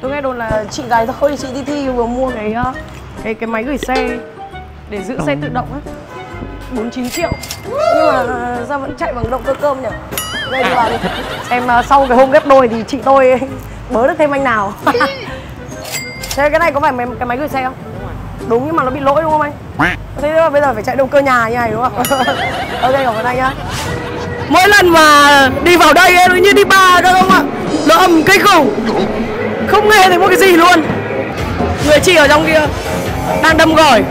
tôi nghe đồn là chị gái thôi chị đi thi vừa mua cái ờ, cái cái máy gửi xe để giữ xe tự động á. 49 triệu. Nhưng mà ờ, sao vẫn chạy bằng động cơ cơm nhỉ? Đây đi xem ờ, sau cái hôm ghép đôi thì chị tôi bớ được thêm anh nào. Thế cái này có phải cái máy gửi xe không đúng nhưng mà nó bị lỗi đúng không anh? Thế mà bây giờ phải chạy động cơ nhà như này đúng không? Ok cảm ơn anh nhá. Mỗi lần mà đi vào đây ấy, nó như đi ba các không ạ? Nó ầm cây khủng. Không nghe thấy một cái gì luôn. Người chị ở trong kia đang đâm gỏi.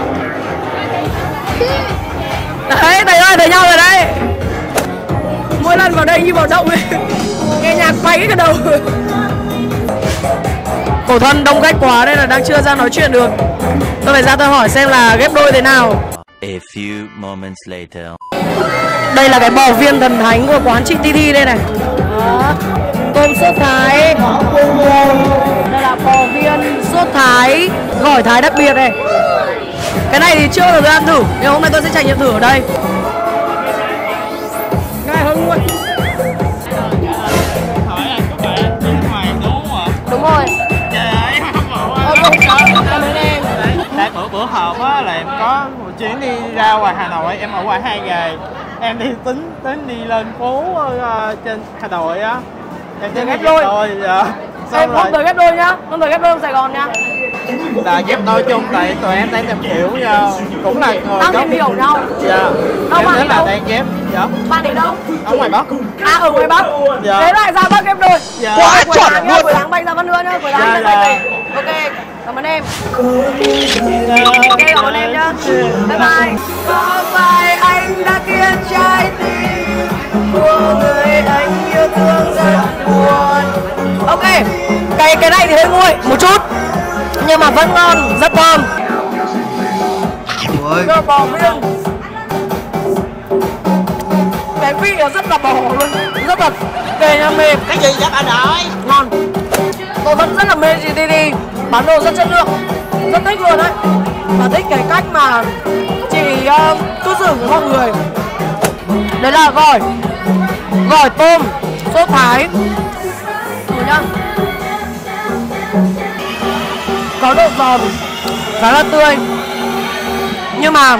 Đấy thấy ơi thấy nhau rồi đấy. Mỗi lần vào đây như vào động ấy nghe nhạc quay cả đầu. Cổ thân đông khách quá nên là đang chưa ra nói chuyện được tôi phải ra tôi hỏi xem là ghép đôi thế nào. A few moments later. đây là cái bò viên thần thánh của quán chị Titi đây này. Đó. tôm sốt thái. Đây là bò viên sốt thái. Gỏi thái đặc biệt này. Cái này thì chưa được ăn thử nhưng hôm nay tôi sẽ trải nghiệm thử ở đây Họp á là em có một chuyến đi ra ngoài Hà Nội, em ở ngoài hai ngày. Em đi tính tính đi lên phố ờ, trên Hà Nội á. Em tính ghép đôi. đôi dạ. em không tới rồi ghép đôi nhá không tới ghép đôi Sài Gòn nhá là ghép đôi chung tại tụi em đang tìm hiểu nha. Cũng là người gốc- tìm hiểu nhau Dạ. Đâu Em đến là đâu? đang ghép. Dạ. bạn đi đâu Ở ngoài Bắc. à ở ngoài bắc Dạ. thế lại ra bắc ghép đôi Dạ. Quá chuẩn luôn. cuối tháng bay ra vẫn nữa nhá cuối tháng Dạ, bay dạ. về ok cảm ơn em ok cảm ơn em nhá bye bye có phải anh đã khiến trái tim của người anh yêu thương rất buồn ok cái cái này thì hơi nguội một chút nhưng mà vẫn ngon rất thơm Cơ bò viên cái vị nó rất là bò luôn rất là kề nha mềm. Cái gì vậy bà nội? ngon. Tôi vẫn rất là mê GTD bán đồ rất chất lượng rất thích luôn đấy. Và thích cái cách mà chị uh, cư xử với mọi người. Đấy là gỏi gỏi tôm sốt thái độ giòn khá là tươi. Nhưng mà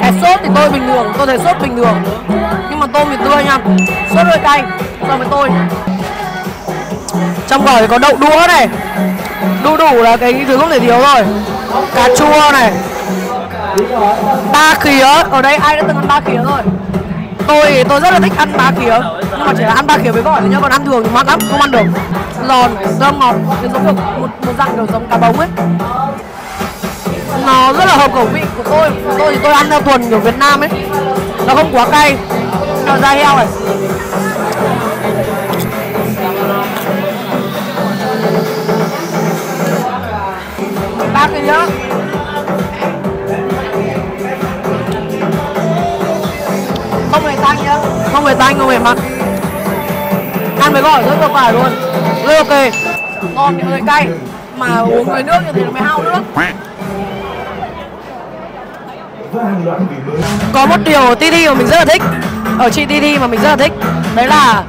cái sốt thì tôi bình thường, tôi thấy sốt bình thường. Nhưng mà tôm thì tươi nha. Sốt hơi cay, so với tôi. Trong gỏi thì có đậu đũa này. Đu đủ là cái thứ không thể thiếu rồi. Cà chua này. Ba khía, ở đây ai đã từng ăn ba khía rồi? Tôi thì tôi rất là thích ăn ba khía nhưng mà chỉ là ăn ba khía với gỏi thôi nhá còn ăn thường thì mặn lắm không ăn được. Giòn thơm ngọt thì giống được một, một dạng kiểu giống cá bống ấy. Nó rất là hợp khẩu vị của tôi. Của tôi thì tôi ăn theo tuần kiểu Việt Nam ấy. Nó không quá cay. Nó da heo này. Ba cái nhá. Không hề tanh, không hề mặn ăn với gỏi rất vừa phải luôn. Rất ok. Ngon nhưng hơi cay, mà uống với nước như thế nó mới hao nước có một điều Titi mà mình rất là thích. Ở chị Titi mà mình rất là thích, đấy là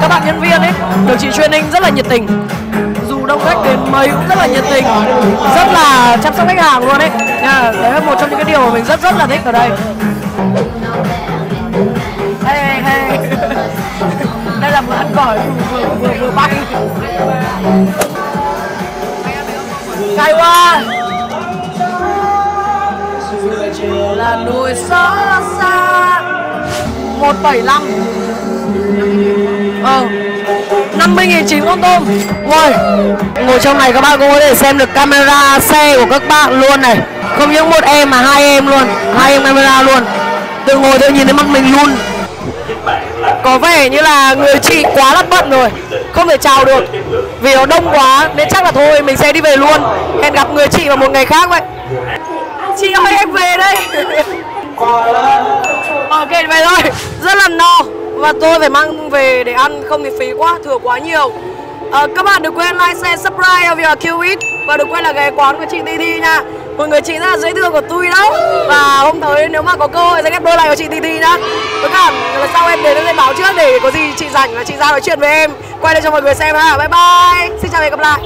các bạn nhân viên ấy, được chị training rất là nhiệt tình. Dù đông khách đến mấy cũng rất là nhiệt tình. Rất là chăm sóc khách hàng luôn ấy. Nha, đấy là một trong những cái điều mà mình rất rất là thích ở đây. Núi xa. Xót xa 175 Ờ 50 nghìn chín con tôm. Ngồi Ngồi trong này các bạn cũng có thể xem được camera xe của các bạn luôn này. Không những một em mà hai em luôn, Hai em camera luôn. Từ ngồi tôi nhìn thấy mặt mình luôn. Có vẻ như là người chị quá là bận rồi, Không thể chào được. Vì nó đông quá, Nên chắc là thôi, mình sẽ đi về luôn. Hẹn gặp người chị vào một ngày khác vậy. Chị ơi em về đây. Ok về thôi Rất là no. Và tôi phải mang về để ăn Không thì phí quá, thừa quá nhiều. À, Các bạn đừng quên like, share, subscribe vì you Và đừng quên là ghé quán của chị Titi nha. Mọi người chị rất là dễ thương của tôi đó và hôm tới nếu mà có cơ hội sẽ ghép đôi lại của chị Titi Thi nhá. Với cả lần sau em đến em sẽ báo trước để có gì chị rảnh là chị ra nói chuyện với em. Quay lại cho mọi người xem ha. Bye bye. Xin chào và hẹn gặp lại.